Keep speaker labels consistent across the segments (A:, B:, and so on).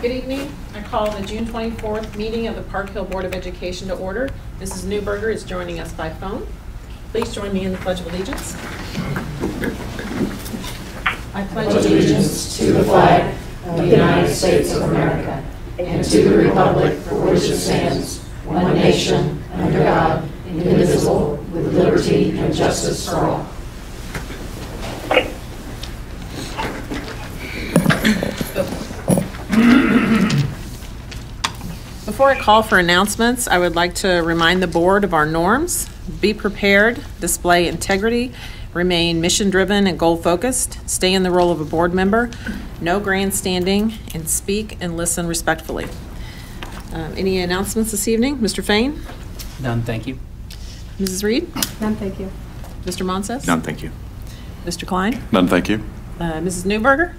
A: Good evening. I call the June 24th meeting of the Park Hill Board of Education to order. Mrs. Newberger is joining us by phone. Please join me in the Pledge of Allegiance. I pledge
B: allegiance to the flag of the United States of America and to the republic for which it stands, one nation, under God, indivisible, with liberty and justice for all.
A: Before I call for announcements, I would like to remind the board of our norms. Be prepared, display integrity, remain mission-driven and goal-focused, stay in the role of a board member, no grandstanding, and speak and listen respectfully. Um, Any announcements this evening? Mr. Fain?
C: None, thank you.
A: Mrs. Reed?
D: None, thank you.
A: Mr. Monses?
E: None, thank you.
A: Mr. Klein?
E: None, thank you.
A: Uh, Mrs. Newberger?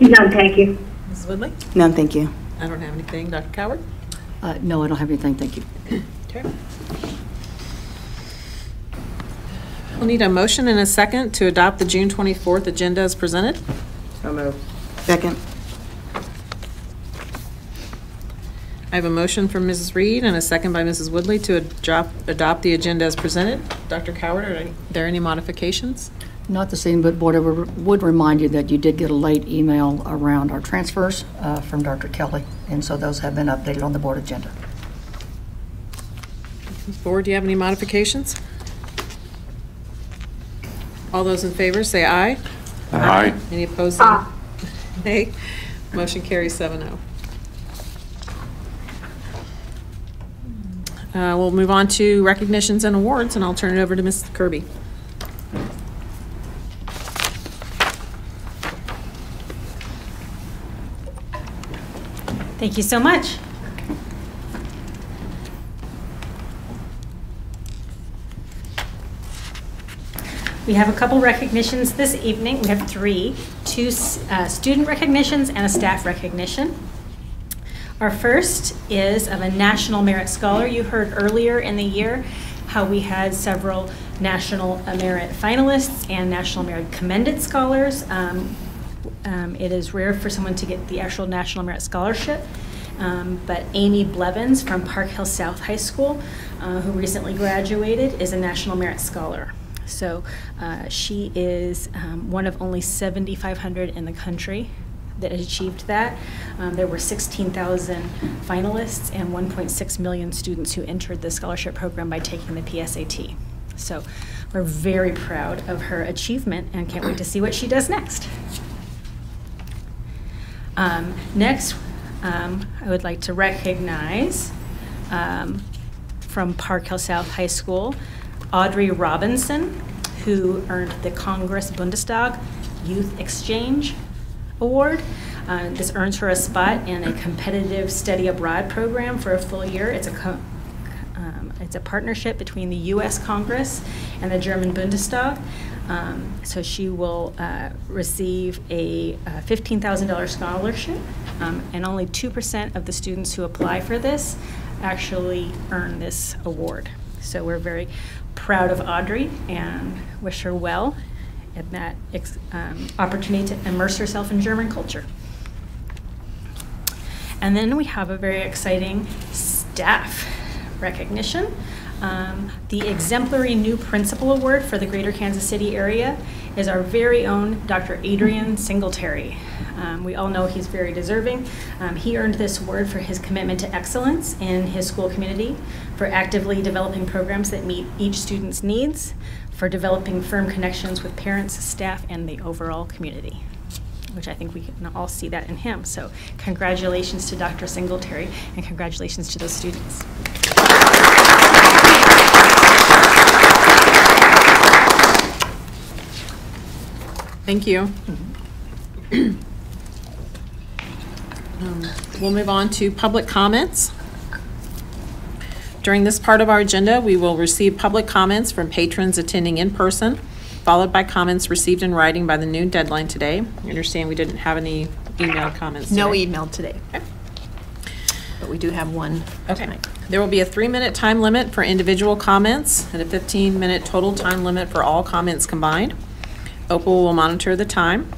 F: None, thank you.
A: Mrs. Woodley?
D: None, thank you.
A: I don't have anything. Dr. Cowherd?
D: Uh, No, I don't have anything, thank you.
A: Okay. We'll need a motion and a second to adopt the June 24th agenda as presented.
D: So moved. Second.
A: I have a motion from Mrs. Reed and a second by Mrs. Woodley to adopt, adopt the agenda as presented. Dr. Cowherd, are there any modifications?
G: Not the same, but Board, I would remind you that you did get a late email around our transfers uh, from Dr. Kelly, and so those have been updated on the board agenda.
A: Board, do you have any modifications? All those in favor, say aye.
E: Aye.
A: Any opposed?
F: Aye.
A: Nay. Motion carries seven oh. Uh, We'll move on to recognitions and awards, and I'll turn it over to Ms. Kirby.
H: Thank you so much. We have a couple recognitions this evening. We have three, two uh, student recognitions and a staff recognition. Our first is of a National Merit Scholar. You heard earlier in the year how we had several National Merit finalists and National Merit Commended Scholars. Um, um, it is rare for someone to get the actual National Merit Scholarship. Um, but Amy Blevins from Park Hill South High School, uh, who recently graduated, is a National Merit Scholar. So uh, she is um, one of only 7,500 in the country that achieved that. Um, there were 16,000 finalists and 1.6 million students who entered the scholarship program by taking the PSAT. So we're very proud of her achievement and can't wait to see what she does next. Um, next, um, I would like to recognize um, from Park Hill South High School, Audrey Robinson, who earned the Congress Bundestag Youth Exchange Award. Uh, this earns her a spot in a competitive study abroad program for a full year. It's a um, it's a partnership between the U.S. Congress and the German Bundestag. Um, so she will uh, receive a uh, $15,000 scholarship, um, and only 2% of the students who apply for this actually earn this award. So we're very proud of Audrey and wish her well in that um, opportunity to immerse herself in German culture. And then we have a very exciting staff recognition. Um, the Exemplary New Principal Award for the Greater Kansas City area is our very own Dr. Adrian Singletary. Um, we all know he's very deserving. Um, he earned this award for his commitment to excellence in his school community, for actively developing programs that meet each student's needs, for developing firm connections with parents, staff, and the overall community which I think we can all see that in him. So congratulations to Dr. Singletary and congratulations to those students.
A: Thank you. Um, We'll move on to public comments. During this part of our agenda, we will receive public comments from patrons attending in person, followed by comments received in writing by the noon deadline today. I understand we didn't have any email comments
I: No
A: today.
I: email today. But we do have one
A: Okay.
I: tonight.
A: There will be a three-minute time limit for individual comments and a 15-minute total time limit for all comments combined. Opal will monitor the time.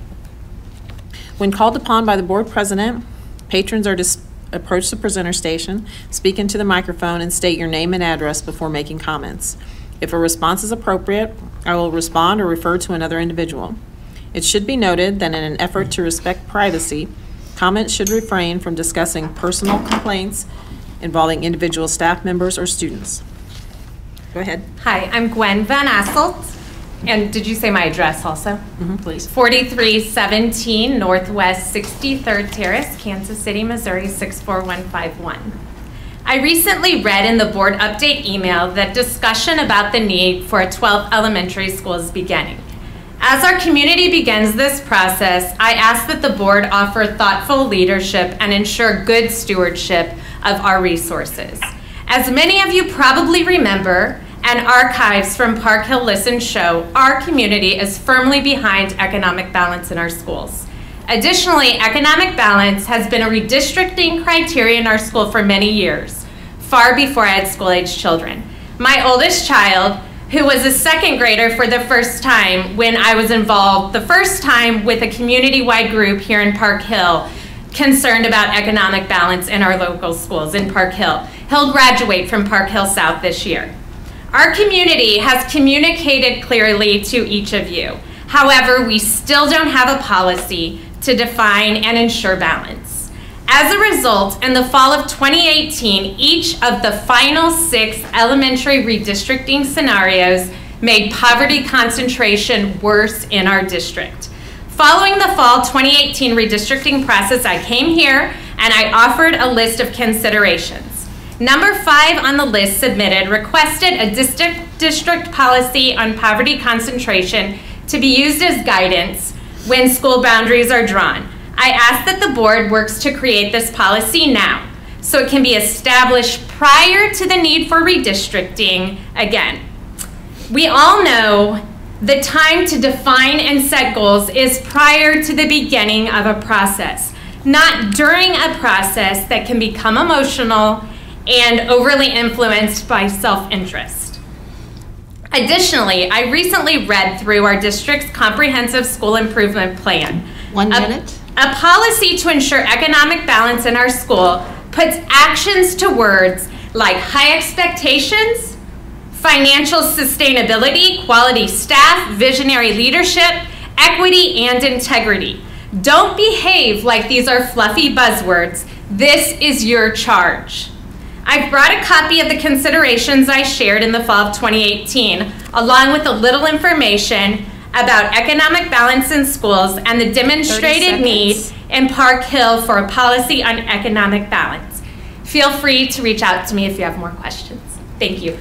A: When called upon by the board president, Patrons are to approach the presenter station, speak into the microphone, and state your name and address before making comments. If a response is appropriate, I will respond or refer to another individual. It should be noted that in an effort to respect privacy, comments should refrain from discussing personal complaints involving individual staff members or students. Go ahead,
C: Hi, I'm Gwen Van Asselt. And did you say my address also?
A: Mm-hmm, please.
C: 4317 Northwest 63rd Terrace, Kansas City, Missouri 64151. I recently read in the board update email that discussion about the need for a 12th elementary school is beginning. As our community begins this process, I ask that the board offer thoughtful leadership and ensure good stewardship of our resources. As many of you probably remember, and archives from Park Hill Listen show, our community is firmly behind economic balance in our schools. Additionally, economic balance has been a redistricting criteria in our school for many years, far before I had school-age children. My oldest child, who was a second grader for the first time when I was involved the first time with a community-wide group here in Park Hill concerned about economic balance in our local schools in Park Hill. He'll graduate from Park Hill South this year. Our community has communicated clearly to each of you. However, we still don't have a policy to define and ensure balance. As a result, in the fall of 2018, each of the final six elementary redistricting scenarios made poverty concentration worse in our district. Following the fall 2018 redistricting process, I came here and I offered a list of considerations. Number five on the list submitted requested a district, district policy on poverty concentration to be used as guidance when school boundaries are drawn. I ask that the board works to create this policy now so it can be established prior to the need for redistricting again. We all know the time to define and set goals is prior to the beginning of a process, not during a process that can become emotional and overly influenced by self-interest. Additionally, I recently read through our district's comprehensive school improvement plan.
I: One
C: A-
I: minute.
C: A policy to ensure economic balance in our school puts actions to words like high expectations, financial sustainability, quality staff, visionary leadership, equity, and integrity. Don't behave like these are fluffy buzzwords. This is your charge. I've brought a copy of the considerations I shared in the fall of 2018, along with a little information about economic balance in schools and the demonstrated need in Park Hill for a policy on economic balance. Feel free to reach out to me if you have more questions. Thank you.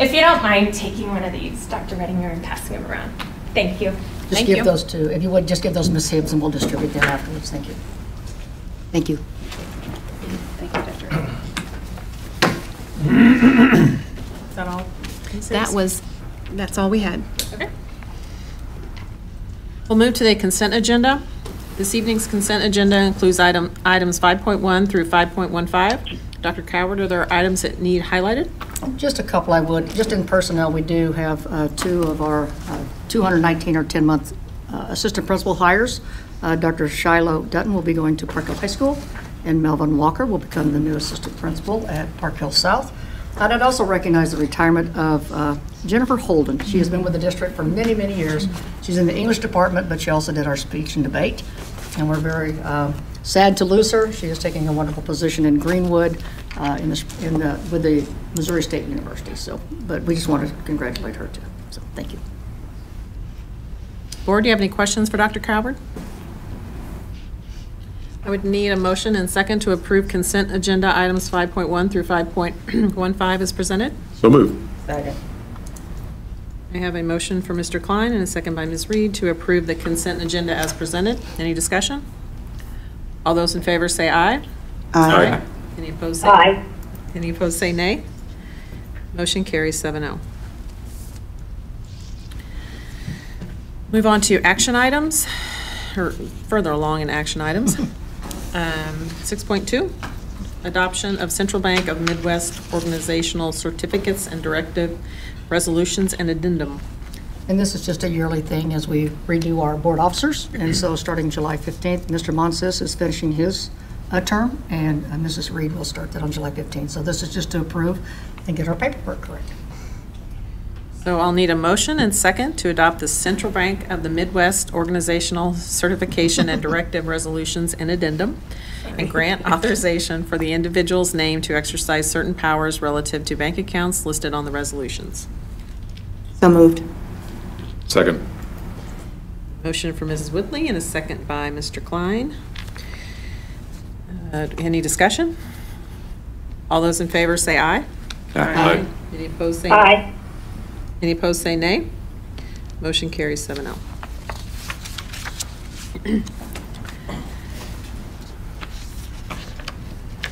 C: If you don't mind taking one of these, Dr. Reddinger, and passing them around. Thank you.
G: Just
A: Thank
G: give
A: you.
G: those to, if you would, just give those to Ms. Hibbs and we'll distribute them afterwards. Thank you. Thank you.
A: Is that all?
I: That was, that's all we had.
A: Okay. We'll move to the consent agenda. This evening's consent agenda includes item, items 5.1 through 5.15. Dr. Cowherd, are there items that need highlighted?
G: Just a couple I would, just in personnel, we do have uh, two of our uh, 219 or 10-month uh, assistant principal hires. Uh, Dr. Shiloh Dutton will be going to Park Hill High School, and Melvin Walker will become the new assistant principal at Park Hill South. And I'd also recognize the retirement of uh, Jennifer Holden. She has been with the district for many, many years. She's in the English department, but she also did our speech and debate. And we're very um, sad to lose her. She is taking a wonderful position in Greenwood uh, in the, in the, with the Missouri State University. So, but we just want to congratulate her too. So, thank you.
A: Board, do you have any questions for Dr. Cowherd? I would need a motion and second to approve consent agenda items 5.1 through 5.15 as presented.
E: So moved.
A: I have a motion for Mr. Klein and a second by Ms. Reed to approve the consent agenda as presented. Any discussion? All those in favor say aye.
E: Aye.
A: Any opposed? say-
F: Aye.
A: Any opposed say nay. Motion carries oh. 7-0. Move on to action items, or further along in action items. Um, 6.2, adoption of Central Bank of Midwest organizational certificates and directive resolutions and addendum.
G: And this is just a yearly thing as we renew our board officers. And so starting July 15th, Mr. Monsis is finishing his uh, term, and uh, Mrs. Reed will start that on July 15th. So this is just to approve and get our paperwork correct.
A: So I'll need a motion and second to adopt the Central Bank of the Midwest Organizational Certification and Directive Resolutions and Addendum and grant authorization for the individual's name to exercise certain powers relative to bank accounts listed on the resolutions.
D: So moved.
E: Second.
A: Motion for Mrs. Whitley and a second by Mr. Klein. Uh, Any discussion? All those in favor say aye.
E: Aye.
A: Any opposed say
F: Aye.
A: Any opposed say nay. Motion carries oh. 7-0.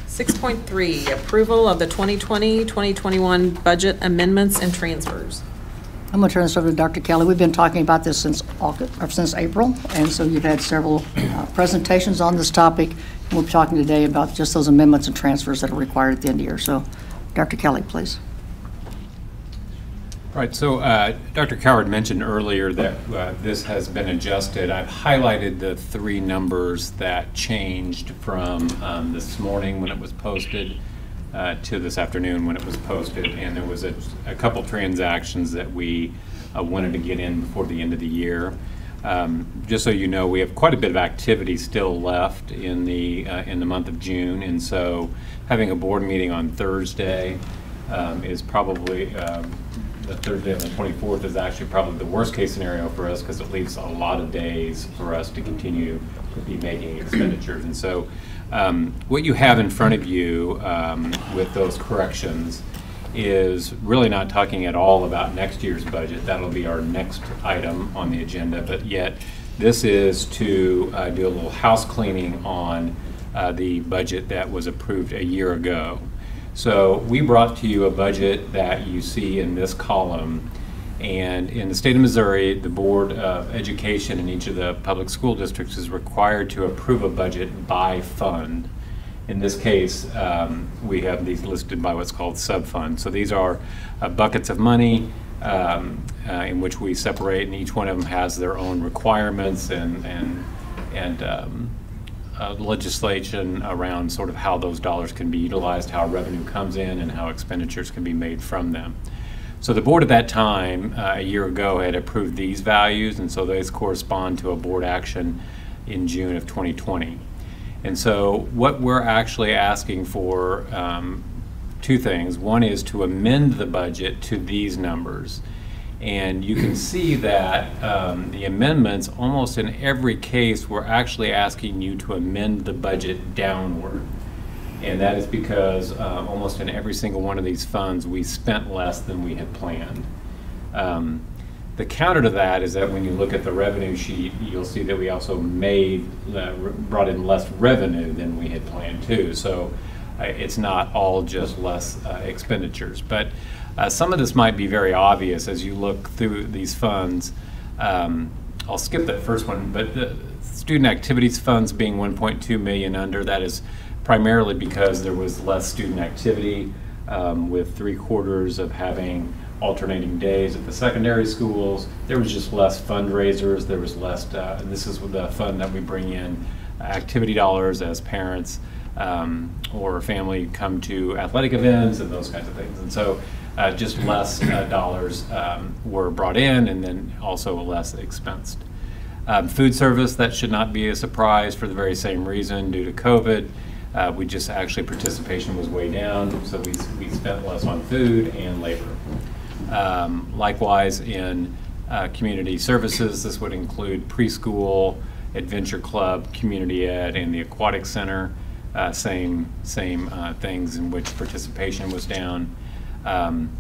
A: Six point three, approval of the 2020-2021 budget amendments and transfers.
G: I'm going to turn this over to Dr. Kelly. We've been talking about this since August, or since April, and so you've had several uh, presentations on this topic. We'll be talking today about just those amendments and transfers that are required at the end of the year. So, Dr. Kelly, please.
J: Right, so uh, Dr. Cowherd mentioned earlier that uh, this has been adjusted. I've highlighted the three numbers that changed from um, this morning when it was posted uh, to this afternoon when it was posted. And there was a a couple transactions that we uh, wanted to get in before the end of the year. Um, Just so you know, we have quite a bit of activity still left in the, uh, in the month of June. And so having a board meeting on Thursday um, is probably, um, the Thursday on the 24th is actually probably the worst-case scenario for us because it leaves a lot of days for us to continue to be making expenditures. And so um, what you have in front of you um, with those corrections is really not talking at all about next year's budget. That'll be our next item on the agenda, but yet this is to uh, do a little house cleaning on uh, the budget that was approved a year ago. So we brought to you a budget that you see in this column. And in the state of Missouri, the Board of Education in each of the public school districts is required to approve a budget by fund. In this case, um, we have these listed by what's called sub-funds. So these are uh, buckets of money um, uh, in which we separate, and each one of them has their own requirements and, and, and um, legislation around sort of how those dollars can be utilized, how revenue comes in, and how expenditures can be made from them. So the board at that time, uh, a year ago, had approved these values, and so those correspond to a board action in June of 2020. And so what we're actually asking for, um, two things. One is to amend the budget to these numbers. And you can see that um, the amendments, almost in every case, we're actually asking you to amend the budget downward. And that is because uh, almost in every single one of these funds, we spent less than we had planned. Um, the counter to that is that when you look at the revenue sheet, you'll see that we also made, uh, brought in less revenue than we had planned too. So uh, it's not all just less uh, expenditures. But uh, some of this might be very obvious as you look through these funds. Um, I'll skip that first one, but the student activities funds being 1.2 million under, that is primarily because there was less student activity um, with three quarters of having alternating days at the secondary schools. There was just less fundraisers. There was less, uh, and this is the fund that we bring in activity dollars as parents um, or family come to athletic events and those kinds of things. And so uh, just less uh, dollars um, were brought in and then also less expensed. Um, food service, that should not be a surprise for the very same reason due to COVID. Uh, we just actually participation was way down, so we, we spent less on food and labor. Um, likewise, in uh, community services, this would include preschool, adventure club, community ed, and the aquatic center. Uh, same same uh, things in which participation was down. Um,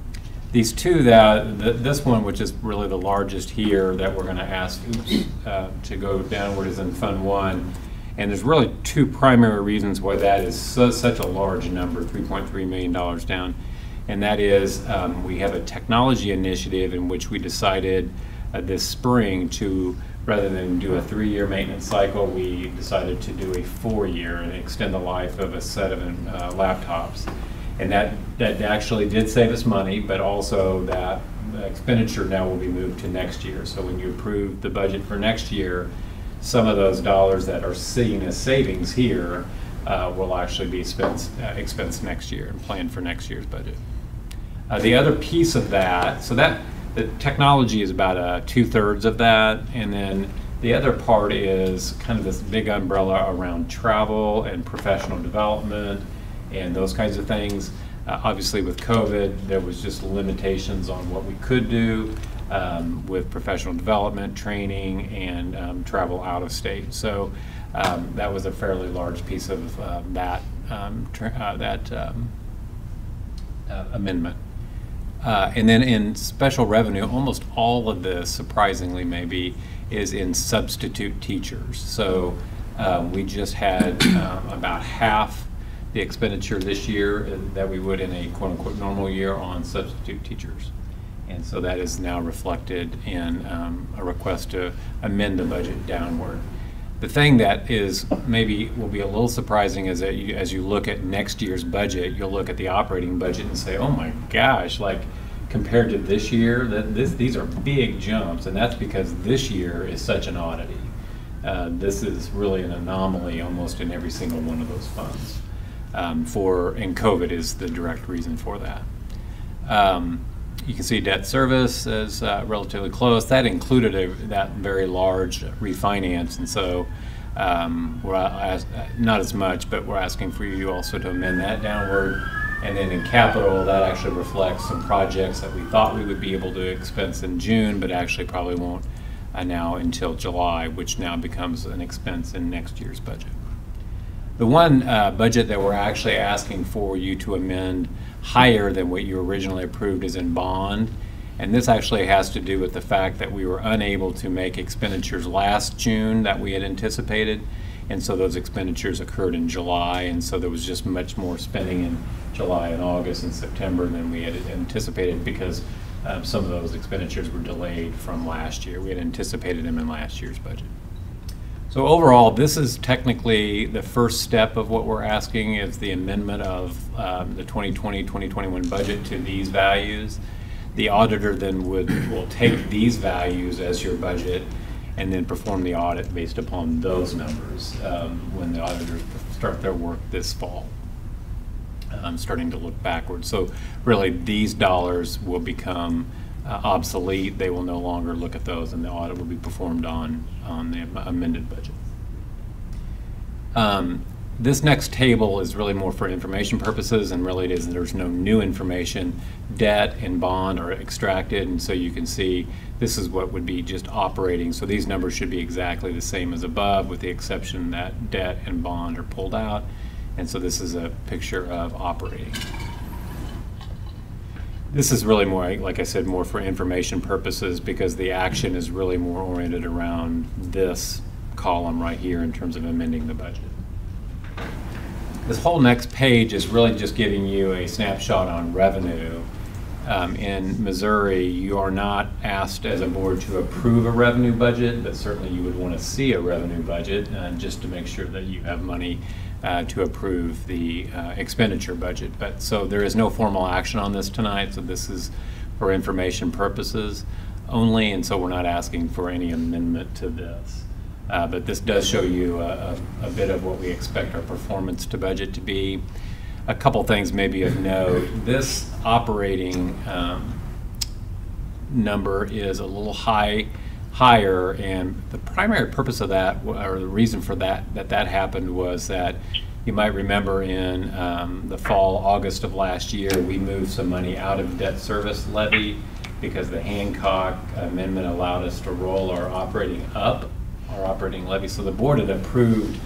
J: these two, that the, this one, which is really the largest here, that we're going to ask oops, uh, to go downward, is in Fund One. And there's really two primary reasons why that is so, such a large number, $3.3 million down. And that is um, we have a technology initiative in which we decided uh, this spring to, rather than do a three-year maintenance cycle, we decided to do a four-year and extend the life of a set of uh, laptops. And that, that actually did save us money, but also that expenditure now will be moved to next year. So when you approve the budget for next year, some of those dollars that are seen as savings here uh, will actually be spent, uh, expensed next year and planned for next year's budget. Uh, the other piece of that, so that the technology is about uh, two thirds of that, and then the other part is kind of this big umbrella around travel and professional development and those kinds of things. Uh, obviously, with COVID, there was just limitations on what we could do um, with professional development, training, and um, travel out of state. So um, that was a fairly large piece of uh, that um, uh, that um, uh, amendment. Uh, And then in special revenue, almost all of this, surprisingly maybe, is in substitute teachers. So uh, we just had um, about half the expenditure this year uh, that we would in a quote-unquote normal year on substitute teachers. And so that is now reflected in um, a request to amend the budget downward. The thing that is maybe will be a little surprising is that you, as you look at next year's budget, you'll look at the operating budget and say, "Oh my gosh!" Like compared to this year, that this these are big jumps, and that's because this year is such an oddity. Uh, this is really an anomaly almost in every single one of those funds. Um, for and COVID is the direct reason for that. Um, you can see debt service is uh, relatively close. That included a, that very large refinance, and so um, we're as, not as much, but we're asking for you also to amend that downward. And then in capital, that actually reflects some projects that we thought we would be able to expense in June, but actually probably won't uh, now until July, which now becomes an expense in next year's budget. The one uh, budget that we're actually asking for you to amend higher than what you originally approved is in bond. And this actually has to do with the fact that we were unable to make expenditures last June that we had anticipated. And so those expenditures occurred in July, and so there was just much more spending in July and August and September than we had anticipated because um, some of those expenditures were delayed from last year. We had anticipated them in last year's budget. So overall, this is technically the first step of what we're asking is the amendment of um, the 2020-2021 budget to these values. The auditor then would, will take these values as your budget and then perform the audit based upon those numbers um, when the auditors start their work this fall. I'm starting to look backwards. So really, these dollars will become uh, obsolete. They will no longer look at those, and the audit will be performed on, on the amended budget. Um, This next table is really more for information purposes, and really it is, there's no new information. Debt and bond are extracted, and so you can see this is what would be just operating. So these numbers should be exactly the same as above, with the exception that debt and bond are pulled out. And so this is a picture of operating. This is really more, like I said, more for information purposes because the action is really more oriented around this column right here in terms of amending the budget. This whole next page is really just giving you a snapshot on revenue. Um, in Missouri, you are not asked as a board to approve a revenue budget, but certainly you would want to see a revenue budget uh, just to make sure that you have money uh, to approve the uh, expenditure budget. But so there is no formal action on this tonight, so this is for information purposes only, and so we're not asking for any amendment to this. Uh, but this does show you a, a, a bit of what we expect our performance to budget to be. A couple things maybe of note. This operating um, number is a little high higher and the primary purpose of that or the reason for that that that happened was that you might remember in um, the fall august of last year we moved some money out of debt service levy because the hancock amendment allowed us to roll our operating up our operating levy. So the board had approved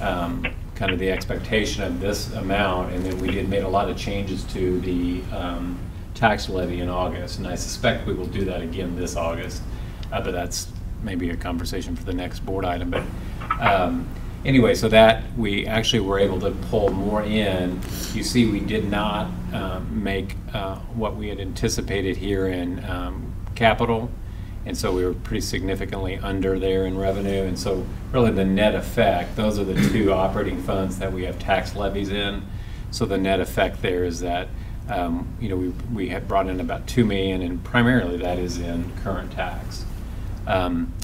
J: um, kind of the expectation of this amount and then we did made a lot of changes to the um, tax levy in august. And i suspect we will do that again this august uh, but that's maybe a conversation for the next board item. But um, anyway, so that we actually were able to pull more in. You see, we did not um, make uh, what we had anticipated here in um, capital. And so we were pretty significantly under there in revenue. And so really the net effect, those are the two operating funds that we have tax levies in. So the net effect there is that um, you know, we, we had brought in about 2 million and primarily that is in current tax. Um,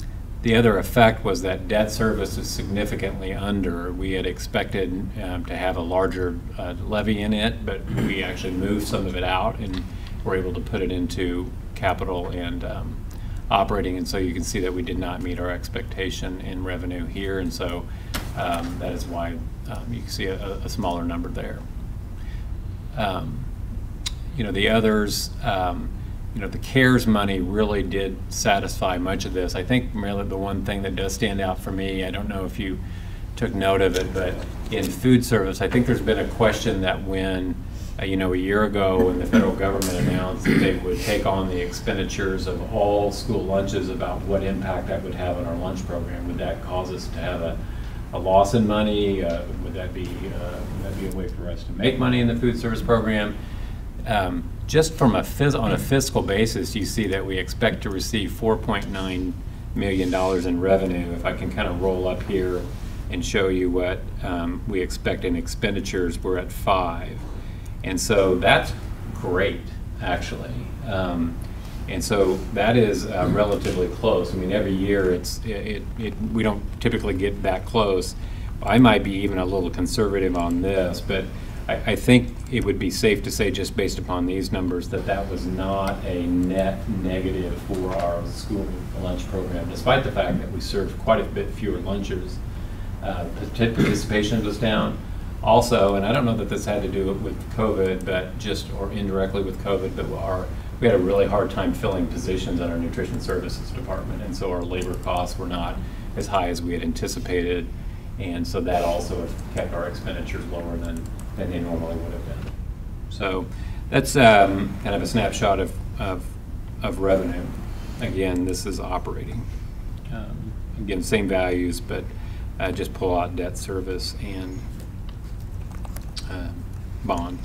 J: the other effect was that debt service is significantly under. We had expected um, to have a larger uh, levy in it, but we actually moved some of it out and were able to put it into capital and um, operating. And so you can see that we did not meet our expectation in revenue here. And so um, that is why um, you can see a, a smaller number there. Um, you know, the others, um, you know, the CARES money really did satisfy much of this. I think really the one thing that does stand out for me, I don't know if you took note of it, but in food service, I think there's been a question that when, uh, you know, a year ago when the federal government announced that they would take on the expenditures of all school lunches about what impact that would have on our lunch program. Would that cause us to have a, a loss in money? Uh, would that be, uh, would that be a way for us to make money in the food service program? Um, just from a phys- on a fiscal basis, you see that we expect to receive 4.9 million dollars in revenue. If I can kind of roll up here and show you what um, we expect in expenditures, we're at five, and so that's great, actually. Um, and so that is uh, relatively close. I mean, every year it's it, it, it we don't typically get that close. I might be even a little conservative on this, but I, I think it would be safe to say, just based upon these numbers, that that was not a net negative for our school lunch program, despite the fact that we served quite a bit fewer lunches. Uh, Participation was down. Also, and I don't know that this had to do with COVID, but just, or indirectly with COVID, but our, we had a really hard time filling positions at our nutrition services department, and so our labor costs were not as high as we had anticipated. And so that also kept our expenditures lower than, than they normally would have been. So that's um, kind of a snapshot of, of, of revenue. Again, this is operating. Um, Again, same values, but uh, just pull out debt service and um, bond.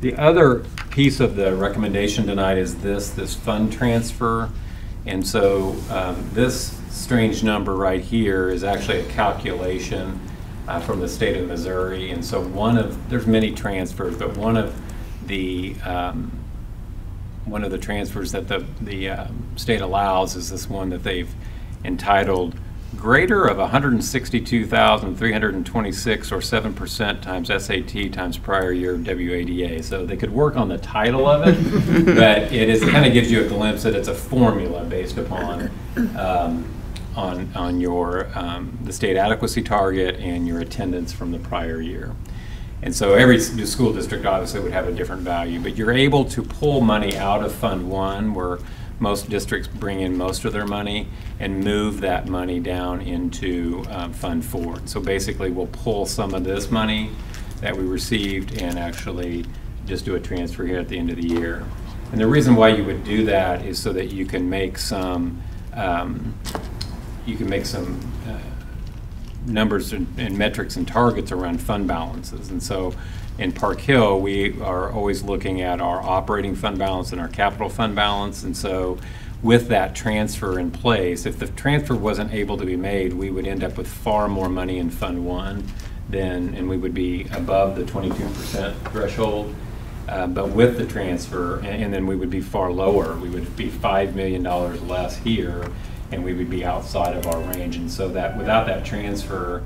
J: The other piece of the recommendation tonight is this, this fund transfer. And so um, this strange number right here is actually a calculation uh, from the state of Missouri. And so one of, there's many transfers, but one of the, um, one of the transfers that the, the um, state allows is this one that they've entitled greater of 162,326 or 7% times SAT times prior year WADA. So they could work on the title of it, but it is, kind of gives you a glimpse that it's a formula based upon um, on, on your, um, the state adequacy target and your attendance from the prior year. And so every school district obviously would have a different value, but you're able to pull money out of Fund One, where most districts bring in most of their money, and move that money down into um, Fund Four. So basically, we'll pull some of this money that we received and actually just do a transfer here at the end of the year. And the reason why you would do that is so that you can make some, um, you can make some uh, numbers and, and metrics and targets around fund balances. And so in Park Hill, we are always looking at our operating fund balance and our capital fund balance. And so with that transfer in place, if the transfer wasn't able to be made, we would end up with far more money in Fund One than, and we would be above the 22% threshold. Uh, But with the transfer, and and then we would be far lower, we would be $5 million less here, and we would be outside of our range. And so that, without that transfer,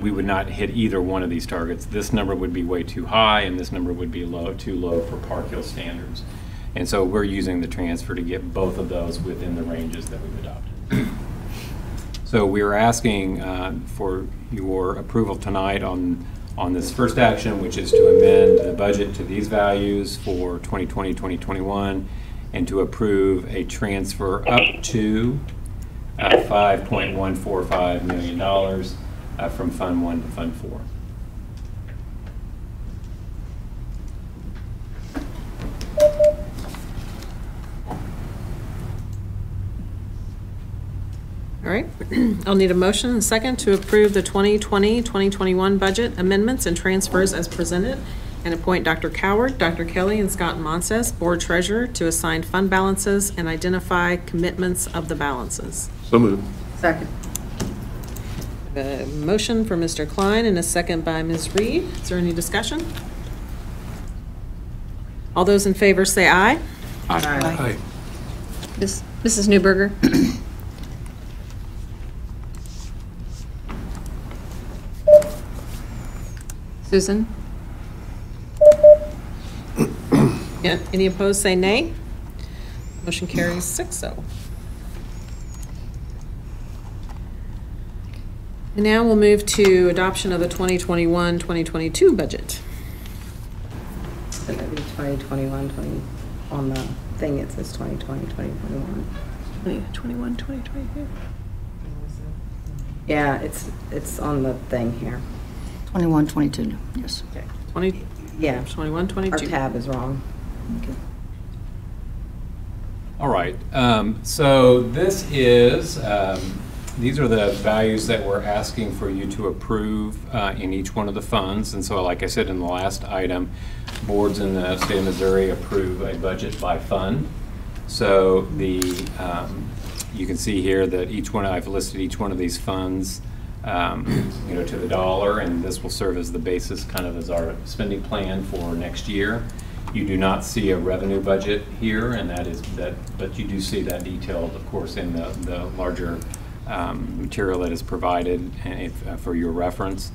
J: we would not hit either one of these targets. This number would be way too high, and this number would be low, too low for Park Hill standards. And so we're using the transfer to get both of those within the ranges that we've adopted. So we are asking uh, for your approval tonight on, on this first action, which is to amend the budget to these values for 2020, 2021, and to approve a transfer up to uh, $5.145 million uh, from Fund 1 to Fund 4.
A: All right, I'll need a motion and second to approve the 2020-2021 budget amendments and transfers as presented, and appoint Dr. Cowherd, Dr. Kelly, and Scott Monses, Board Treasurer, to assign fund balances and identify commitments of the balances.
E: So moved.
G: Second.
A: A motion for Mr. Klein and a second by Ms. Reed. Is there any discussion? All those in favor say aye.
E: Aye.
I: aye. Ms. Mrs. Newberger.
A: Susan? Yeah, any opposed, say nay. Motion carries six oh. And now we'll move to adoption of the 2021-2022 budget.
D: So that'd be 2021, 20, on the thing it says 2020, 2021.
I: 2021, 2022.
D: Yeah, it's, it's on the thing here.
G: 21, 22, yes.
A: 20,
D: Yeah,
A: 21,
D: our
A: 22.
D: tab is wrong.
J: All right, um, so this is, um, these are the values that we're asking for you to approve uh, in each one of the funds. And so, like I said in the last item, boards in the state of Missouri approve a budget by fund. So the, um, you can see here that each one, I've listed each one of these funds, um, you know, to the dollar, and this will serve as the basis, kind of as our spending plan for next year. You do not see a revenue budget here, and that is that, but you do see that detailed, of course, in the, the larger um, material that is provided if, uh, for your reference.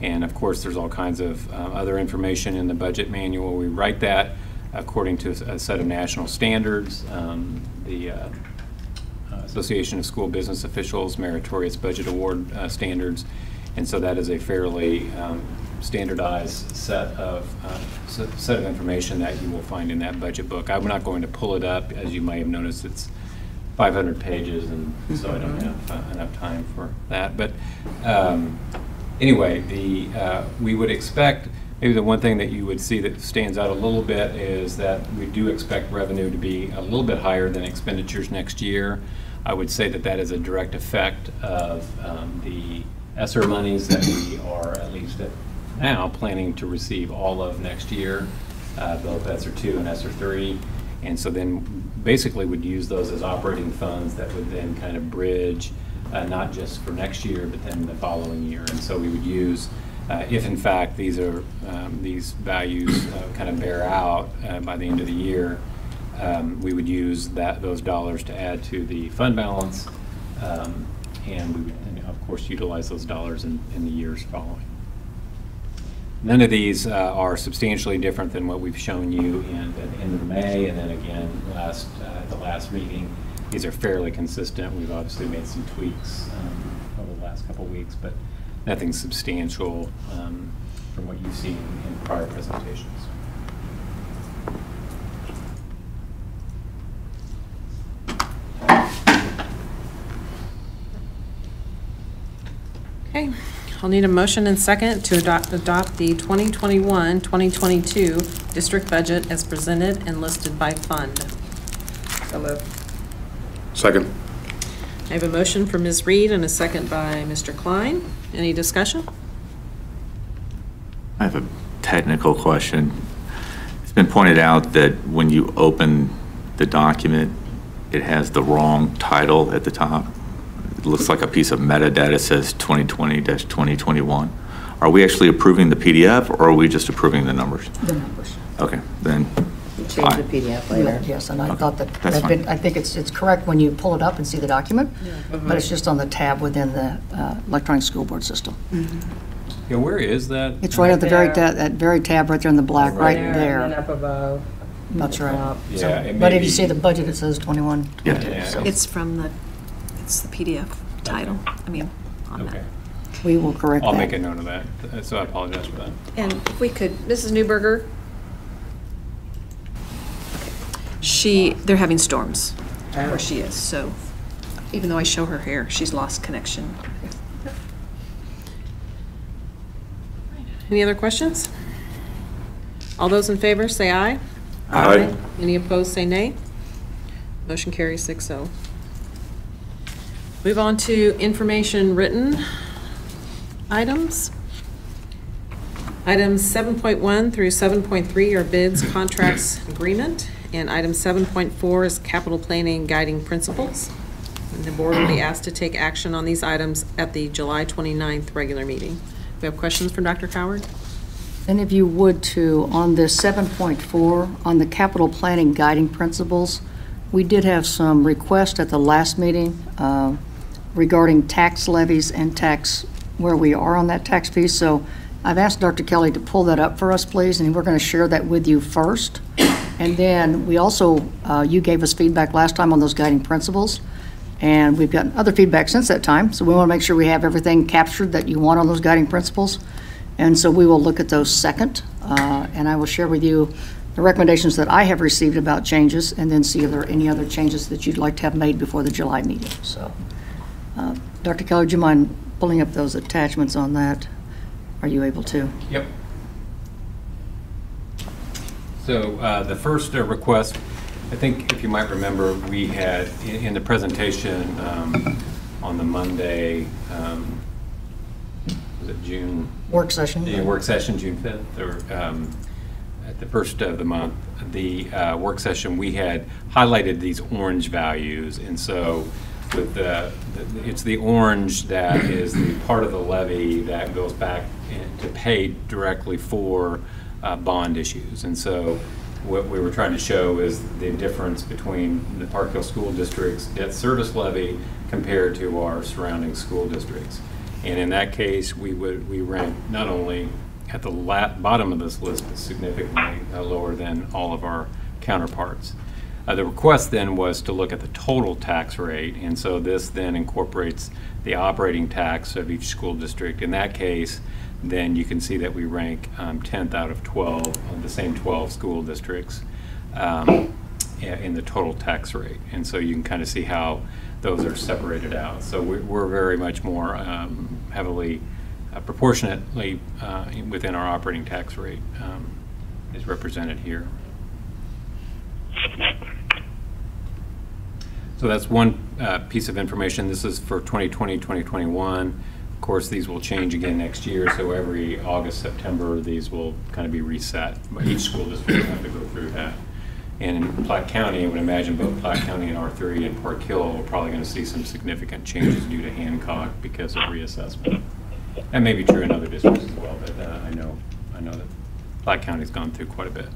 J: And of course, there's all kinds of uh, other information in the budget manual. We write that according to a set of national standards. Um, The uh, Association of School Business Officials Meritorious Budget Award uh, standards. And so that is a fairly um, standardized set of, uh, set of information that you will find in that budget book. I'm not going to pull it up. As you may have noticed, it's 500 pages, and so I don't have uh, enough time for that. But um, anyway, the, uh, we would expect, maybe the one thing that you would see that stands out a little bit is that we do expect revenue to be a little bit higher than expenditures next year. I would say that that is a direct effect of um, the ESSER monies that we are, at least at now, planning to receive all of next year, uh, both ESSER 2 and ESSER 3. And so then basically would use those as operating funds that would then kind of bridge, uh, not just for next year, but then the following year. And so we would use, uh, if in fact these are, um, these values uh, kind of bear out uh, by the end of the year, um, we would use that, those dollars to add to the fund balance. um, And we would, and of course, utilize those dollars in, in the years following. None of these uh, are substantially different than what we've shown you in, at the end of May, and then again, last, uh, at the last meeting. These are fairly consistent. We've obviously made some tweaks um, over the last couple of weeks, but nothing substantial um, from what you've seen in prior presentations.
A: Okay, I'll need a motion and second to adopt, adopt the 2021-2022 district budget as presented and listed by fund.
D: So moved.
E: Second.
A: I have a motion from Ms. Reed and a second by Mr. Klein. Any discussion?
K: I have a technical question. It's been pointed out that when you open the document, it has the wrong title at the top. It looks like a piece of metadata says 2020-2021. Are we actually approving the PDF, or are we just approving the numbers?
G: The numbers.
K: Okay, then,
D: Change
K: Fine.
D: the PDF later.
G: Yes, and I
K: Okay,
G: thought that,
K: that's
G: had been- I think it's, it's correct when you pull it up and see the document, but it's just on the tab within the uh, electronic school board system.
J: Yeah, where is that?
G: It's right at the very,
D: there.
G: that very tab right there in the black, right
D: And then
G: there.
D: up above.
G: That's right.
D: Top.
G: So-
J: Yeah,
G: But if you see the budget, it says 21.
K: Yeah.
J: Yeah.
G: So
I: It's from the, it's the PDF title, I mean, on
J: Okay.
I: that.
G: We will correct.
J: I'll make a note of that, so I apologize for that.
I: And if we could, Mrs. Newberger, she, they're having storms where oh. she is, so even though I show her here, she's lost connection.
A: Any other questions? All those in favor, say aye.
E: Aye.
A: Any opposed, say nay. Motion carries 6-0. Move on to information written items. Items 7.1 through 7.3 are bids, contracts, agreement, and item 7.4 is capital planning guiding principles. And the board will be asked to take action on these items at the July 29th regular meeting. We have questions for Dr. Cowherd?
G: And if you would to, on this 7.4, on the capital planning guiding principles, we did have some requests at the last meeting uh, regarding tax levies and tax, where we are on that tax piece. So I've asked Dr. Kelly to pull that up for us, please, and we're going to share that with you first. And then we also, uh, you gave us feedback last time on those guiding principles, and we've gotten other feedback since that time, so we want to make sure we have everything captured that you want on those guiding principles. And so we will look at those second, uh, and I will share with you the recommendations that I have received about changes, and then see if there are any other changes that you'd like to have made before the July meeting, so. Uh, Dr. Keller, would you mind pulling up those attachments on that? Are you able to?
J: Yep. So uh, the first uh, request, I think if you might remember, we had in in the presentation um, on the Monday, um, was it June?
G: Work session?
J: The work session, June 5th, or um, at the first of the month, the uh, work session, we had highlighted these orange values. And so with the, the- it's the orange that is the part of the levy that goes back in- to pay directly for uh, bond issues. And so what we were trying to show is the difference between the Park Hill School District's debt service levy compared to our surrounding school districts. And in that case, we would, we rank not only at the bottom of this list, but significantly uh, lower than all of our counterparts. Uh, the request then was to look at the total tax rate, and so this then incorporates the operating tax of each school district. In that case, then you can see that we rank um, 10th out of 12 of the same 12 school districts um, in the total tax rate. And so you can kind of see how those are separated out. So we- we're very much more um, heavily uh, proportionately uh, within our operating tax rate um, is represented here. So that's one uh, piece of information. This is for 2020, 2021. Of course, these will change again next year, so every August, September, these will kind of be reset. But each school district will have to go through that. And in Platte County, I would imagine both Platte County and R3 and Park Hill are probably going to see some significant changes due to Hancock because of reassessment. That may be true in other districts as well, but uh, I know, I know that Platte County's gone through quite a bit.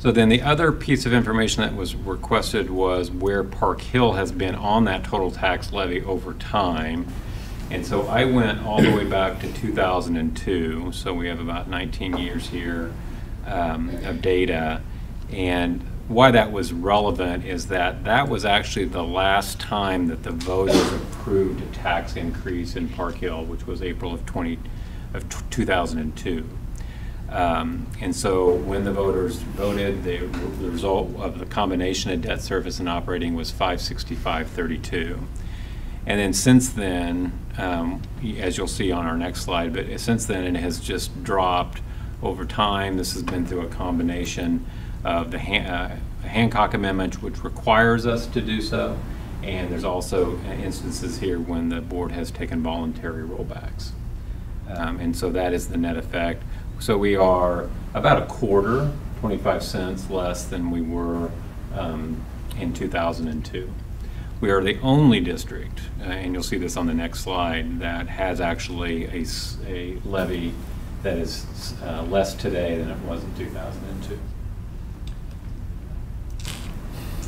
J: So then the other piece of information that was requested was where Park Hill has been on that total tax levy over time. And so I went all the way back to 2002, so we have about 19 years here um, of data. And why that was relevant is that that was actually the last time that the voters approved a tax increase in Park Hill, which was April of 20, of t- 2002. Um, And so when the voters voted, the the result of the combination of debt service and operating was 565.32. And then since then, um, as you'll see on our next slide, but since then, it has just dropped over time. This has been through a combination of the Han- uh, Hancock Amendment, which requires us to do so, and there's also instances here when the board has taken voluntary rollbacks. Um, And so that is the net effect. So we are about a quarter, 25 cents less than we were um, in 2002. We are the only district, uh, and you'll see this on the next slide, that has actually a, a levy that is uh, less today than it was in 2002.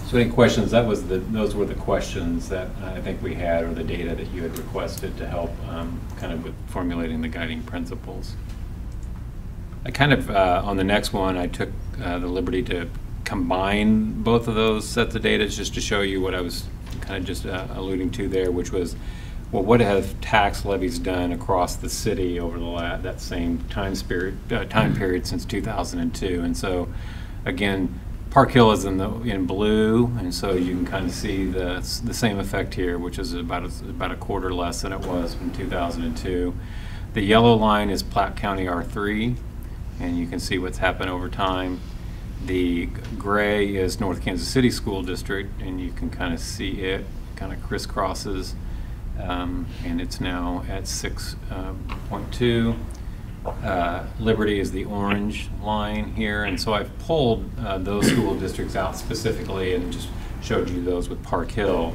J: So any questions? That was the, those were the questions that I think we had, or the data that you had requested to help um, kind of with formulating the guiding principles. I kind of, uh, on the next one, I took uh, the liberty to combine both of those sets of data just to show you what I was kind of just uh, alluding to there, which was, well, what have tax levies done across the city over the that same time spirit, uh, time period since 2002? And so, again, Park Hill is in the, in blue, and so you can kind of see the, the same effect here, which is about, a- about a quarter less than it was in 2002. The yellow line is Platte County R3, and you can see what's happened over time. The gray is North Kansas City School District, and you can kind of see it kind of crisscrosses, um, and it's now at 6.2. Uh, Liberty is the orange line here, and so I've pulled uh, those school districts out specifically and just showed you those with Park Hill.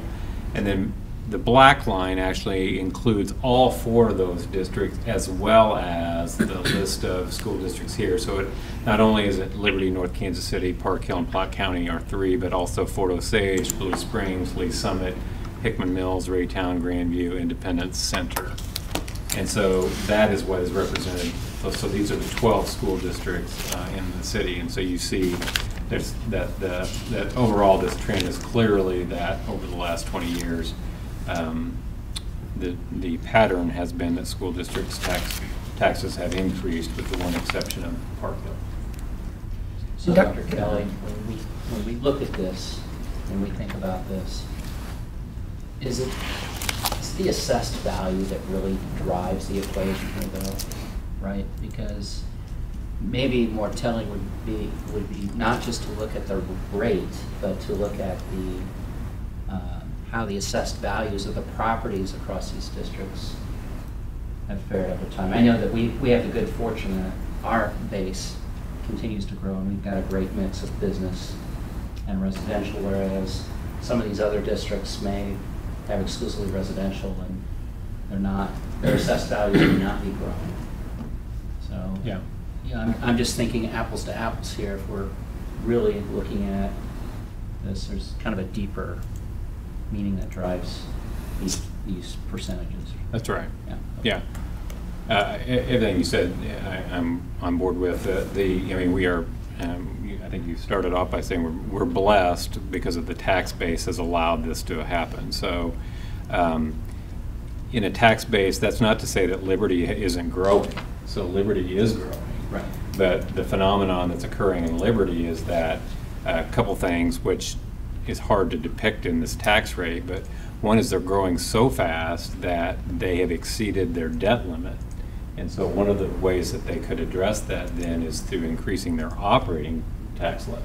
J: And then the black line actually includes all four of those districts as well as the list of school districts here. So it, not only is it Liberty, North Kansas City, Park Hill, and Platte County R3, but also Fort Osage, Blue Springs, Lee's Summit, Hickman Mills, Raytown, Grandview, Independence Center. And so that is what is represented. So- So these are the 12 school districts uh, in the city. And so you see there's that, the- that overall this trend is clearly that over the last 20 years, um, the, the pattern has been that school districts' tax, taxes have increased with the one exception of Parkville.
B: So Dr. Kelly, when we, when we look at this, and we think about this, is it, it's the assessed value that really drives the equation here though, right? Because maybe more telling would be, would be not just to look at the rate, but to look at the, how the assessed values of the properties across these districts have fared over time. I know that we, we have the good fortune that our base continues to grow, and we've got a great mix of business and residential, whereas some of these other districts may have exclusively residential, and they're not, their assessed values may not be growing. So,
J: Yeah.
B: yeah, I'm, I'm just thinking apples to apples here, if we're really looking at this, there's kind of a deeper meaning that drives these, these percentages.
J: That's right.
B: Yeah.
J: Yeah. Uh, Everything you said, I- I'm on board with. Uh, The, I mean, we are, um, you- I think you started off by saying we're we're blessed because of the tax base has allowed this to happen. So um, in a tax base, that's not to say that Liberty isn't growing. So Liberty is growing.
B: Right.
J: But the phenomenon that's occurring in Liberty is that a couple things, which is hard to depict in this tax rate, but one is they're growing so fast that they have exceeded their debt limit. And so one of the ways that they could address that then is through increasing their operating tax levy.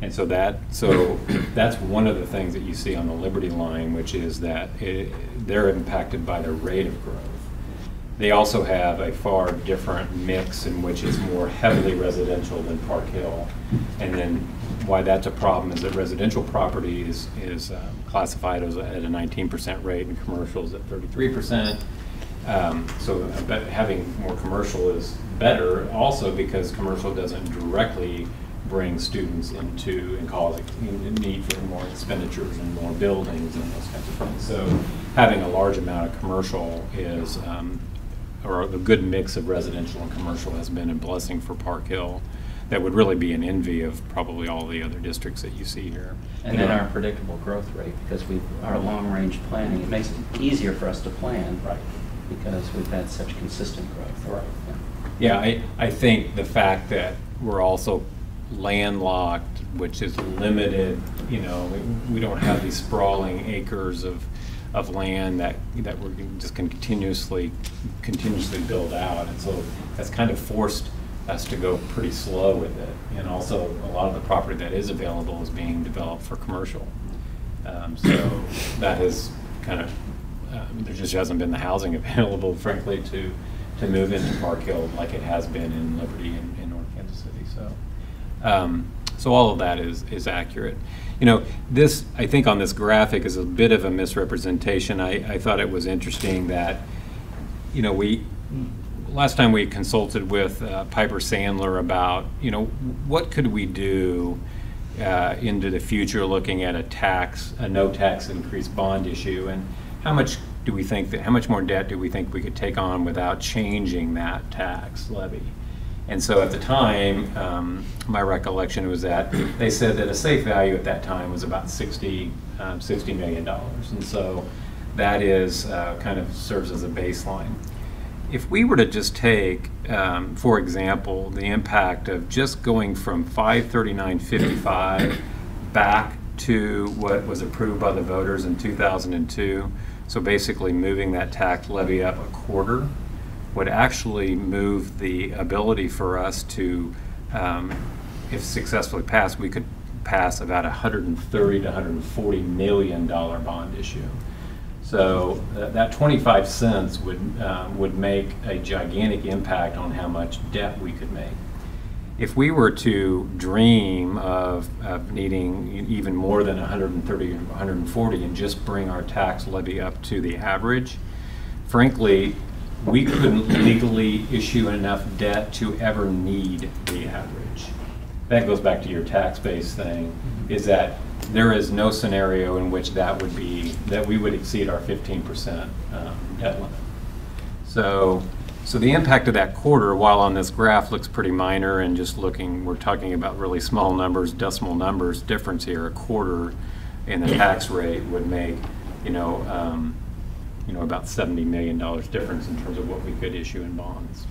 J: And so that, so that's one of the things that you see on the Liberty line, which is that it, they're impacted by the rate of growth. They also have a far different mix in which it's more heavily residential than Park Hill. And then why that's a problem is that residential property is, is um, classified as a- at a 19% rate and commercial is at 33%. Um, So having more commercial is better also because commercial doesn't directly bring students into and cause a need for more expenditures and more buildings and those kinds of things. So having a large amount of commercial is, um, or a good mix of residential and commercial has been a blessing for Park Hill that would really be an envy of probably all the other districts that you see here.
B: And then our predictable growth rate, because we, our long-range planning, it makes it easier for us to plan. Right. Because we've had such consistent growth. Right.
J: Yeah, I, I think the fact that we're also landlocked, which is limited, you know, we- we don't have these sprawling acres of, of land that, that we're just can continuously, continuously build out. And so that's kind of forced us to go pretty slow with it. And also, a lot of the property that is available is being developed for commercial. Um, So that has kind of, um, there just hasn't been the housing available frankly to, to move into Park Hill like it has been in Liberty and in North Kansas City, so. um, So all of that is, is accurate. You know, this, I think on this graphic is a bit of a misrepresentation. I, I thought it was interesting that, you know, we, last time we consulted with uh, Piper Sandler about, you know, what could we do uh, into the future, looking at a tax, a no tax increase bond issue, and how much do we think that, how much more debt do we think we could take on without changing that tax levy? And so at the time, um, my recollection was that they said that a safe value at that time was about 60, um, $60 million. And so that is, uh, kind of serves as a baseline. If we were to just take, um, for example, the impact of just going from 539.55 back to what was approved by the voters in 2002, so basically moving that tax levy up a quarter, would actually move the ability for us to, um, if successfully passed, we could pass about 130 to 140 million dollar bond issue. So that that 25 cents would, um, would make a gigantic impact on how much debt we could make. If we were to dream of, of needing even more than 130 or 140 and just bring our tax levy up to the average, frankly, we couldn't legally issue enough debt to ever need the average. That goes back to your tax base thing, is that there is no scenario in which that would be, that we would exceed our 15% um, debt limit. So So, the impact of that quarter, while on this graph looks pretty minor and just looking, we're talking about really small numbers, decimal numbers, difference here, a quarter in the tax rate would make, you know, um, you know, about $70 million difference in terms of what we could issue in bonds.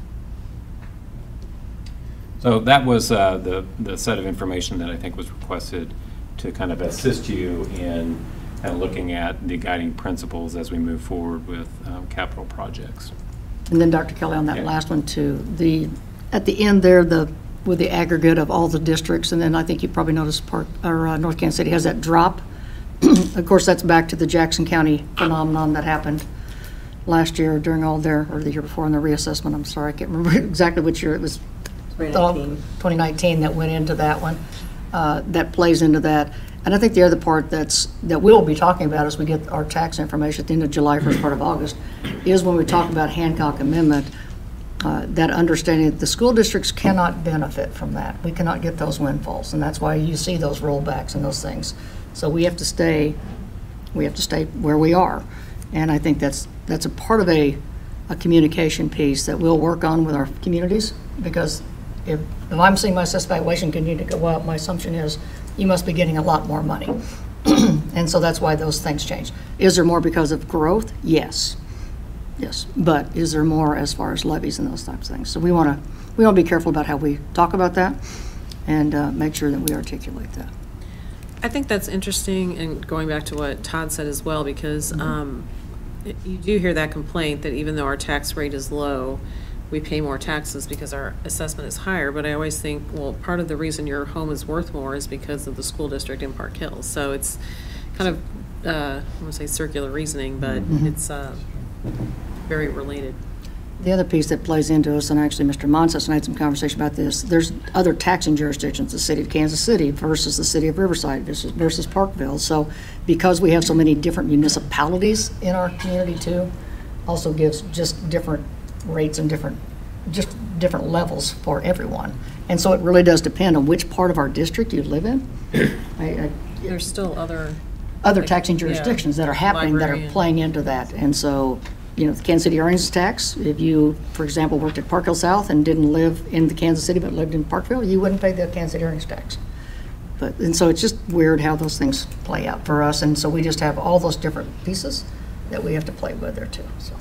J: So that was uh, the, the set of information that I think was requested to kind of assist you in kind of looking at the guiding principles as we move forward with um, capital projects.
G: And then Dr. Kelly, on that
J: Yeah.
G: last one too, the, at the end there, the, with the aggregate of all the districts, and then I think you probably noticed Park, or uh, North Kansas City has that drop. Of course, that's back to the Jackson County phenomenon that happened last year during all their, or the year before in the reassessment, I'm sorry, I can't remember exactly which year it was.
D: 2019.
G: 2019 that went into that one, uh, that plays into that. And I think the other part that's, that we'll be talking about as we get our tax information at the end of July, first part of August, is when we talk about Hancock Amendment, uh, that understanding that the school districts cannot benefit from that. We cannot get those windfalls, and that's why you see those rollbacks and those things. So we have to stay, we have to stay where we are. And I think that's, that's a part of a, a communication piece that we'll work on with our communities, because if, if I'm seeing my assessed valuation continue to go up, my assumption is you must be getting a lot more money. And so that's why those things change. Is there more because of growth? Yes. Yes, but is there more as far as levies and those types of things? So we want to, we want to be careful about how we talk about that and uh, make sure that we articulate that.
A: I think that's interesting, and going back to what Todd said as well, because um, you do hear that complaint that even though our tax rate is low, we pay more taxes because our assessment is higher, but I always think, well, part of the reason your home is worth more is because of the school district in Park Hills. So it's kind of, uh, I want to say circular reasoning, but it's uh, very related.
G: The other piece that plays into us, and actually Mr. Monson and I had some conversation about this, there's other taxing jurisdictions, the city of Kansas City versus the city of Riverside versus versus Parkville. So because we have so many different municipalities in our community too, also gives just different rates and different, just different levels for everyone. And so it really does depend on which part of our district you live in. I- I-
A: There's still other,
G: other
A: Like,
G: taxing
A: yeah,
G: jurisdictions that are happening that are playing into that. And so, you know, the Kansas City earnings tax, if you, for example, worked at Parkville South and didn't live in the Kansas City but lived in Parkville, you wouldn't pay the Kansas City earnings tax. But, and so it's just weird how those things play out for us. And so we just have all those different pieces that we have to play with there too, so.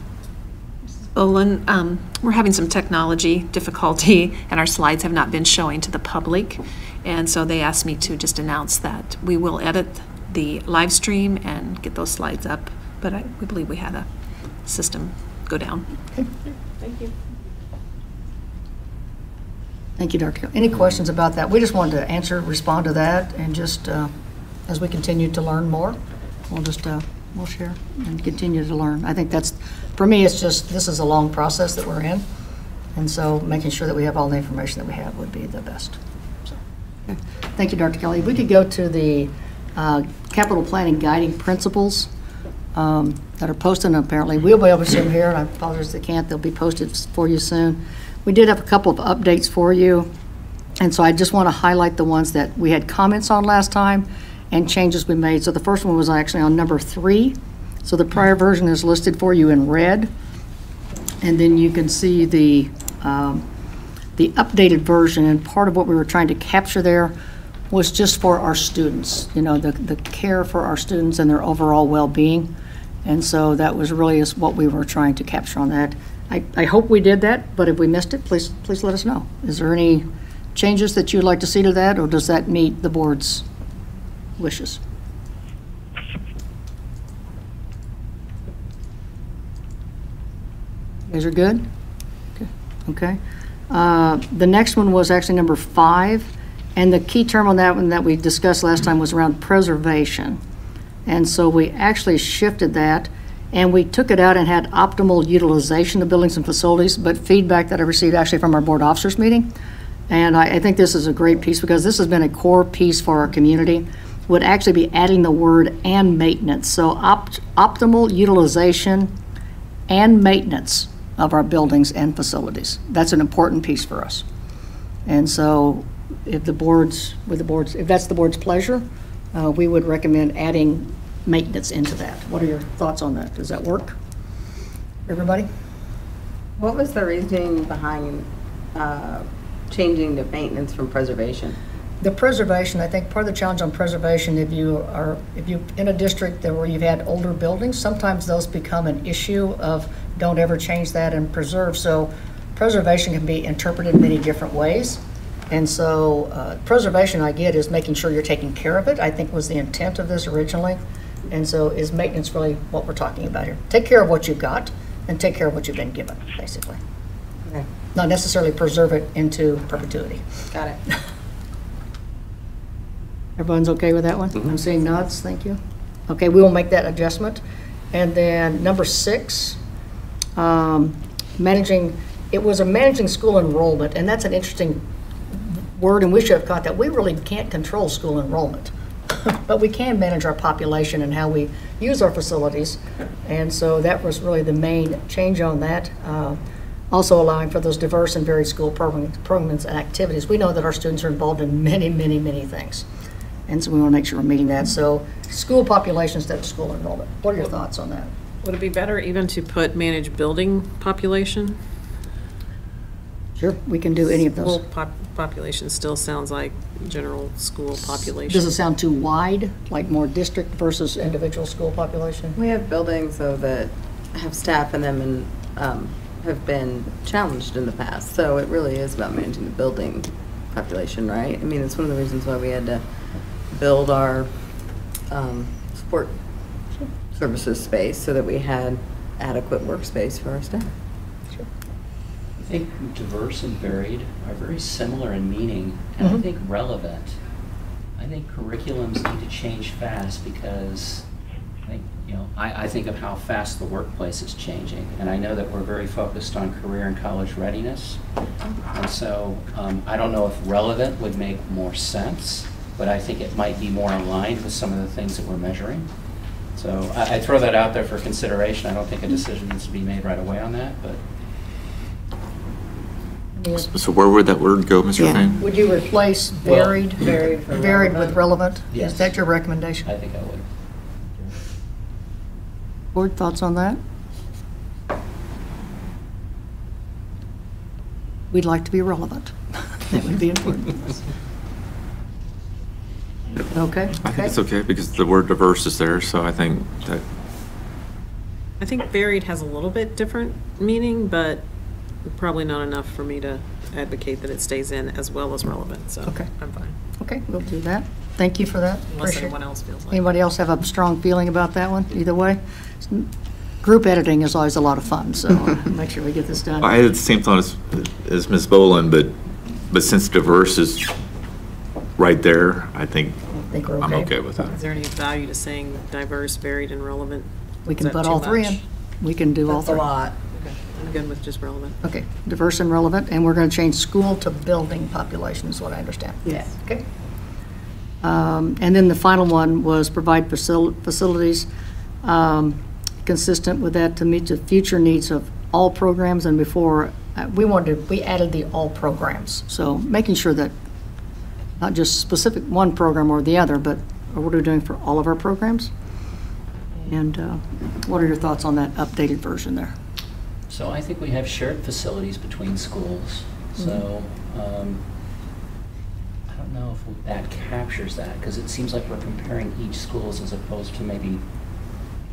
I: Olin, um, we're having some technology difficulty, and our slides have not been showing to the public. And so they asked me to just announce that we will edit the live stream and get those slides up. But I, we believe we had a system go down.
G: Thank you, Thank you, Dr. Gill. Any questions about that? We just wanted to answer, respond to that, and just, uh, as we continue to learn more, we'll just, uh, we'll share and continue to learn. I think that's, for me, it's just, this is a long process that we're in, and so making sure that we have all the information that we have would be the best. So, okay. Thank you, Dr. Kelly. If we could go to the uh, capital planning guiding principles um, that are posted, apparently we'll be able to see them here, and I apologize if they can't, they'll be posted for you soon. We did have a couple of updates for you, and so I just want to highlight the ones that we had comments on last time and changes we made. So the first one was actually on number three. So the prior version is listed for you in red, and then you can see the, um, the updated version, and part of what we were trying to capture there was just for our students, you know, the, the care for our students and their overall well-being. And so that was really is what we were trying to capture on that. I, I hope we did that, but if we missed it, please, please let us know. Is there any changes that you'd like to see to that, or does that meet the board's wishes? You guys are good? Okay. Okay. Uh, The next one was actually number five, and the key term on that one that we discussed last time was around preservation. And so we actually shifted that, and we took it out and had optimal utilization of buildings and facilities, but feedback that I received actually from our board officers meeting. And I, I think this is a great piece, because this has been a core piece for our community, would actually be adding the word "and maintenance." So opt- optimal utilization and maintenance of our buildings and facilities. That's an important piece for us. And so if the board's, with the board's, if that's the board's pleasure, uh, we would recommend adding maintenance into that. What are your thoughts on that? Does that work? Everybody?
D: What was the reasoning behind uh, changing the maintenance from preservation?
G: The preservation, I think part of the challenge on preservation, if you are, if you, in a district that where you've had older buildings, sometimes those become an issue of don't ever change that and preserve. So preservation can be interpreted many different ways. And so uh, preservation, I get, is making sure you're taking care of it, I think was the intent of this originally. And so is maintenance really what we're talking about here? Take care of what you've got and take care of what you've been given, basically.
D: Okay,
G: Not necessarily preserve it into perpetuity.
D: got it.
G: Everyone's okay with that one? I'm seeing nods, thank you. Okay, we will make that adjustment. And then number six, um, managing, it was a managing school enrollment, and that's an interesting word, and we should have caught that. We really can't control school enrollment, but we can manage our population and how we use our facilities. And so that was really the main change on that. Uh, Also allowing for those diverse and varied school programs programs and activities. We know that our students are involved in many, many, many things. And so we want to make sure we're meeting that. So school population instead of school enrollment. What are your thoughts on that?
A: Would it be better even to put managed building population?
G: Sure. We can do any of
A: School
G: those.
A: pop- population still sounds like general school population.
G: Does it sound too wide, like more district versus individual school population?
D: We have buildings, though, that have staff in them and um, have been challenged in the past. So it really is about managing the building population, right? I mean, it's one of the reasons why we had to build our um, sport services space so that we had adequate workspace for our staff.
B: I think diverse and varied are very similar in meaning, and I
G: Mhm.
B: think relevant. I think curriculums need to change fast because I think, you know, I, I think of how fast the workplace is changing. And I know that we're very focused on career and college readiness. And so um, I don't know if relevant would make more sense, but I think it might be more aligned with some of the things that we're measuring. So I, I throw that out there for consideration. I don't think a decision needs to be made right away on that, but
K: So where would that word go, Mr. Fain?
G: Would you replace
B: Well,
G: varied,
D: varied for
G: varied with
D: relevant?
G: relevant?
B: Yes.
G: Is that your recommendation?
B: I think I would.
G: Board, thoughts on that? We'd like to be relevant. That would be important. Okay?
K: I think it's okay because the word diverse is there, so I think that,
A: I think varied has a little bit different meaning, but probably not enough for me to advocate that it stays in as well as relevant, so
G: Okay.
A: I'm fine.
G: Okay, we'll do that. Thank you for that.
A: Unless
G: Appreciate-
A: anyone else feels like.
G: Anybody else have a strong feeling about that one, either way? Group editing is always a lot of fun, so uh, make sure we get this done.
K: I had the same thought as, as Ms. Bolin, but, but since diverse is right there, I think
G: I think we're
K: I'm
G: okay.
K: okay with that.
A: Is there any value to saying diverse, varied, and relevant?
G: We
A: Is
G: can
A: that
G: put
A: too
G: all three
A: much?
G: in. We can do all
D: That's a
G: three.
D: lot.
A: Okay, I'm good with just relevant.
G: Okay, diverse and relevant, and we're going to change school to building population, is what I understand.
D: Yes.
G: Okay. Um, And then the final one was provide facil- facilities um, consistent with that to meet the future needs of all programs, and before, uh, we wanted, we added the all programs. So making sure that not just specific one program or the other, but what are we doing for all of our programs? And uh, what are your thoughts on that updated version there?
B: So I think we have shared facilities between schools. So um, I don't know if that captures that, because it seems like we're comparing each schools as opposed to maybe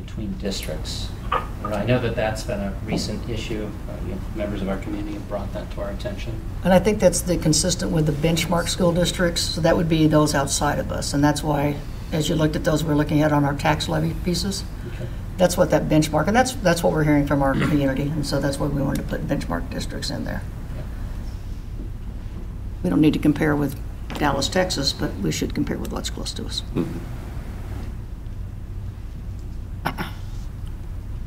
B: between districts. And I know that that's been a recent issue. Uh, you know, Members of our community have brought that to our attention.
G: And I think that's the consistent with the benchmark school districts, so that would be those outside of us. And that's why, as you looked at those, we're looking at on our tax levy pieces.
B: Okay.
G: That's what that benchmark, and that's, that's what we're hearing from our community, and so that's why we wanted to put benchmark districts in there. We don't need to compare with Dallas, Texas, but we should compare with what's close to us.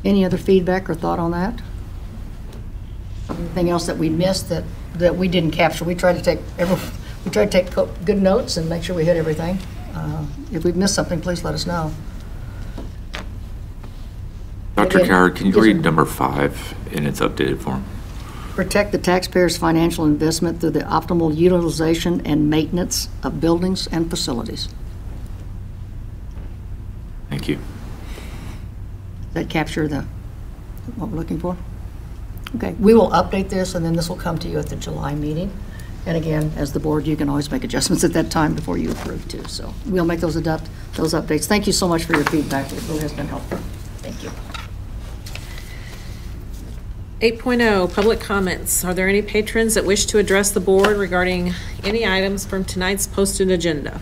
G: Any other feedback or thought on that? Anything else that we missed that, that we didn't capture? We tried to take, every we tried to take good notes and make sure we hit everything. Uh, If we've missed something, please let us know.
K: Dr. Cowherd, can you read number five in its updated form?
G: Protect the taxpayers' financial investment through the optimal utilization and maintenance of buildings and facilities.
K: Thank you.
G: Does that capture the, what we're looking for? Okay, we will update this, and then this will come to you at the July meeting. And again, as the board, you can always make adjustments at that time before you approve too. So we'll make those adapt, those updates. Thank you so much for your feedback. It really has been helpful. Thank you.
A: 8.0, public comments. Are there any patrons that wish to address the board regarding any items from tonight's posted agenda?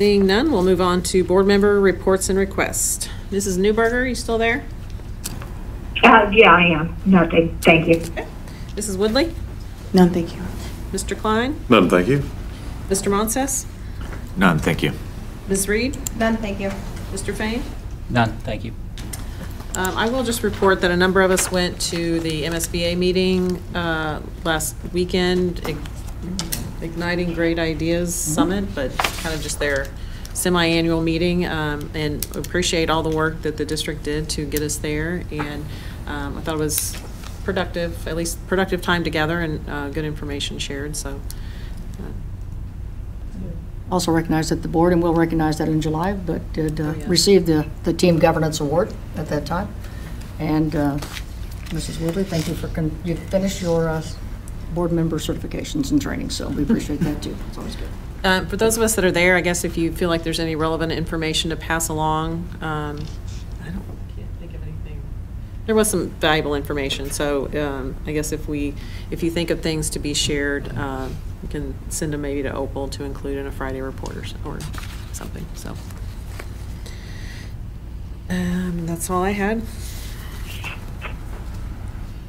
A: Seeing none, we'll move on to board member reports and requests. Mrs. Newberger, are you still there?
F: Uh, yeah, I am. Nothing. Thank you.
A: Mrs. Woodley?
D: None, thank you.
A: Mr. Klein?
E: None, thank you.
A: Mr. Monses?
K: None, thank you.
A: Ms. Reed?
D: None, thank you.
A: Mr. Fain?
L: None, thank you.
A: Um, I will just report that a number of us went to the MSBA meeting uh, last weekend, Ig- Igniting Great Ideas Summit, but kind of just their semi-annual meeting, um, and appreciate all the work that the district did to get us there. And um, I thought it was productive, at least productive time together and uh, good information shared, so. uh,
G: Also recognize that the board, and we'll recognize that in July, but did uh,
A: Oh, yeah.
G: receive the, the Team Governance Award at that time. And uh, Mrs. Woodley, thank you for, con- you finished your uh, board member certifications and training, so we appreciate that too. It's always good.
A: Uh, For those of us that are there, I guess if you feel like there's any relevant information to pass along, um, I don't, can't think of anything. There was some valuable information, so um, I guess if we, if you think of things to be shared, uh, can send them maybe to Opal to include in a Friday report or or something, so. Um, That's all I had.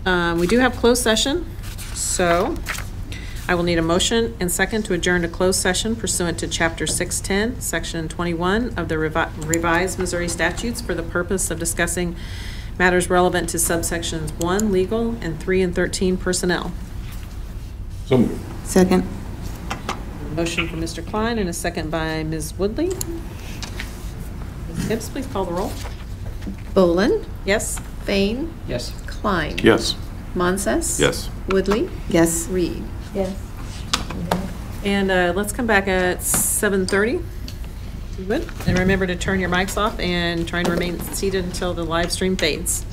A: Um, We do have closed session, so I will need a motion and second to adjourn to closed session pursuant to Chapter 610, Section 21 of the revi- revised Missouri statutes for the purpose of discussing matters relevant to subsections 1, legal, and 3 and 13, personnel.
E: So moved.
D: Second.
A: Motion from Mr. Klein and a second by Ms. Woodley. Ms. Hibbs, please call the roll.
I: Bolin,
A: Yes?
I: Fain,
L: Yes.
I: Klein.
E: Yes.
I: Monses?
E: Yes.
I: Woodley?
D: Yes.
I: Reed?
D: Yes.
A: And uh, let's come back at 7:30. Good? And remember to turn your mics off and try and remain seated until the live stream fades.